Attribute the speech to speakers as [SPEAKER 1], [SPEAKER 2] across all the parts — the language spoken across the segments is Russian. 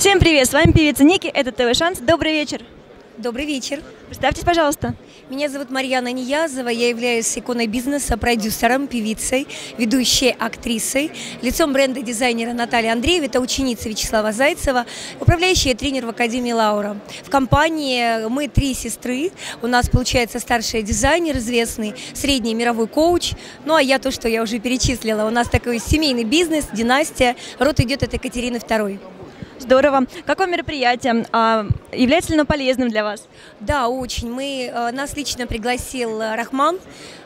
[SPEAKER 1] Всем привет, с вами певица Ники, это ТВ Шанс. Добрый вечер.
[SPEAKER 2] Добрый вечер.
[SPEAKER 1] Представьтесь, пожалуйста.
[SPEAKER 2] Меня зовут Марьяна Ниязова, я являюсь иконой бизнеса, продюсером, певицей, ведущей актрисой, лицом бренда дизайнера Наталья Андреева, это ученица Вячеслава Зайцева, управляющая тренер в Академии Лаура. В компании мы три сестры, у нас получается старший дизайнер известный, средний мировой коуч, ну а я то, что я уже перечислила, у нас такой семейный бизнес, династия, род идет от Екатерины II.
[SPEAKER 1] Здорово. Какое мероприятие? А, является ли оно полезным для вас?
[SPEAKER 2] Да, очень. Мы, э, нас лично пригласил э, Рахман.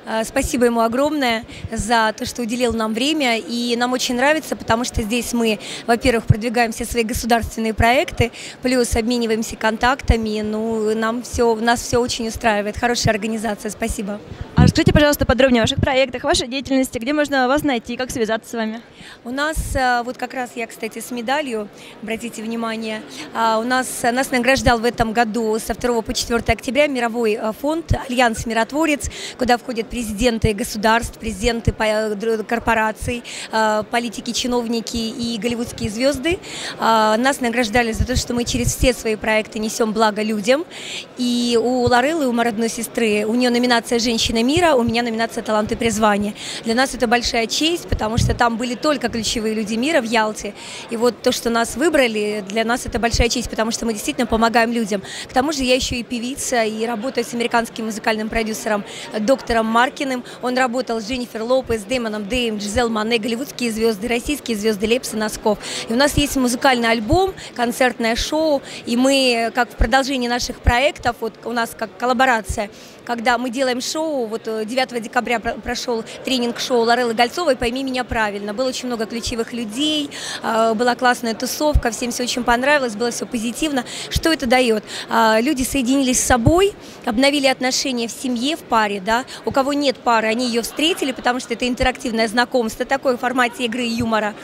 [SPEAKER 2] Э, спасибо ему огромное за то, что уделил нам время. И нам очень нравится, потому что здесь мы, во-первых, продвигаем все свои государственные проекты, плюс обмениваемся контактами. Ну, нам все, нас все очень устраивает. Хорошая организация. Спасибо.
[SPEAKER 1] А расскажите, пожалуйста, подробнее о ваших проектах, вашей деятельности, где можно вас найти, как связаться с вами?
[SPEAKER 2] У нас, вот как раз я, кстати, с медалью, обратите внимание, а, у нас, нас награждал в этом году со 2 по 4 октября мировой а, фонд «Альянс Миротворец», куда входят президенты государств, президенты корпораций, а, политики, чиновники и голливудские звезды. Нас награждали за то, что мы через все свои проекты несем благо людям. И у Лореллы, у моей родной сестры, у нее номинация «Женщина мира», у меня номинация «Талант и призвание». Для нас это большая честь, потому что там были только ключевые люди мира в Ялте. И вот то, что нас выбрали, для нас это большая честь, потому что мы действительно помогаем людям. К тому же я еще и певица и работаю с американским музыкальным продюсером доктором Маркиным. Он работал с Дженнифер Лопес, Дэймоном Дэем, Джизел Мане, голливудские звезды, российские звезды Лепса Носков. И у нас есть музыкальный альбом, концертное шоу, и мы, как в продолжении наших проектов, вот у нас как коллаборация, когда мы делаем шоу, вот 9 э, декабря прошел тренинг-шоу Лореллы Гольцовой «Пойми меня правильно». Было очень много ключевых людей, э, была классная тусовка, всем все очень понравилось, было все позитивно. Что это дает? А, люди соединились с собой, обновили отношения в семье, в паре, да. У кого нет пары, они ее встретили, потому что это интерактивное знакомство, такое в формате игры юмора.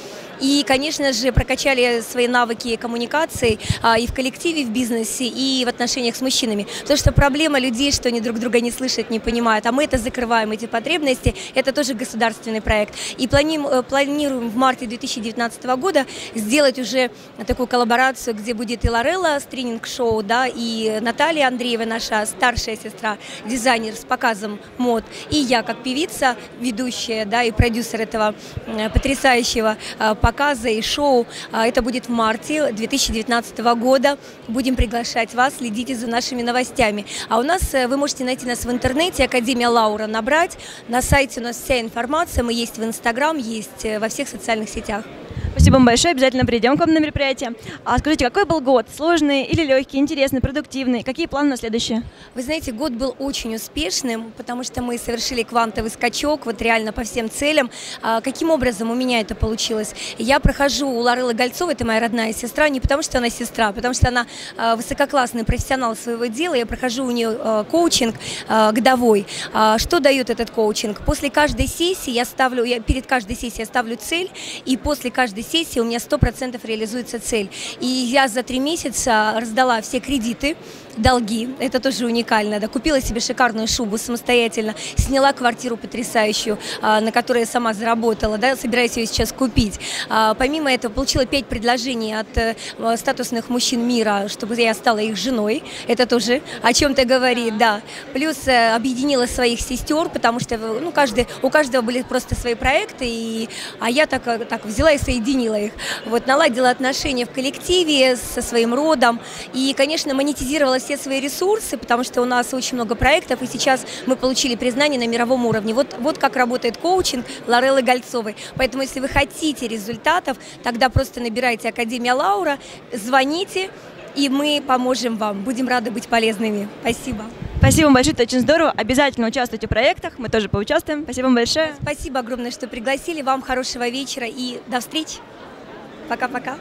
[SPEAKER 2] И, конечно же, прокачали свои навыки коммуникации а, и в коллективе, и в бизнесе, и в отношениях с мужчинами. Потому что проблема людей, что они друг друга не слышат, не понимают, а мы это закрываем, эти потребности. Это тоже государственный проект. И планируем, э, планируем в марте 2019 года сделать уже такую коллаборацию, где будет и Лорелла с тренинг-шоу, да, и Наталья Андреева, наша старшая сестра, дизайнер с показом мод, и я как певица, ведущая, да, и продюсер этого э, потрясающего показа показа и шоу. А, это будет в марте 2019 года. Будем приглашать вас, следите за нашими новостями. А у нас э, вы можете найти нас в интернете, Академия Лаура набрать. На сайте у нас вся информация, мы есть в Инстаграм, есть э, во всех социальных сетях.
[SPEAKER 1] Спасибо вам большое, обязательно придем к вам на мероприятие. А скажите, какой был год? Сложный или легкий, интересный, продуктивный? Какие планы на следующее?
[SPEAKER 2] Вы знаете, год был очень успешным, потому что мы совершили квантовый скачок, вот реально по всем целям. А, каким образом у меня это получилось? Я прохожу у Ларылы Гольцовой, это моя родная сестра, не потому что она сестра, а потому что она а, высококлассный профессионал своего дела. Я прохожу у нее а, коучинг а, годовой. Что дает этот коучинг? После каждой сессии я ставлю, я перед каждой сессией я ставлю цель, и после каждой сессии у меня 100% реализуется цель. И я за три месяца раздала все кредиты, долги, это тоже уникально, да, купила себе шикарную шубу самостоятельно, сняла квартиру потрясающую, а, на которой я сама заработала, да, собираюсь ее сейчас купить. А, помимо этого, получила пять предложений от э, статусных мужчин мира, чтобы я стала их женой, это тоже о чем-то говорит, да. Плюс э, объединила своих сестер, потому что, ну, каждый, у каждого были просто свои проекты, и, а я так, э, так взяла и соединила их. Вот, наладила отношения в коллективе со своим родом, и, конечно, монетизировала все свои ресурсы, потому что у нас очень много проектов, и сейчас мы получили признание на мировом уровне. Вот, вот как работает коучинг Лореллы Гольцовой. Поэтому, если вы хотите результатов, тогда просто набирайте Академия Лаура, звоните, и мы поможем вам. Будем рады быть полезными. Спасибо.
[SPEAKER 1] Спасибо вам большое, это очень здорово. Обязательно участвуйте в проектах, мы тоже поучаствуем. Спасибо вам большое.
[SPEAKER 2] Спасибо огромное, что пригласили. Вам хорошего вечера и до встречи. Пока-пока.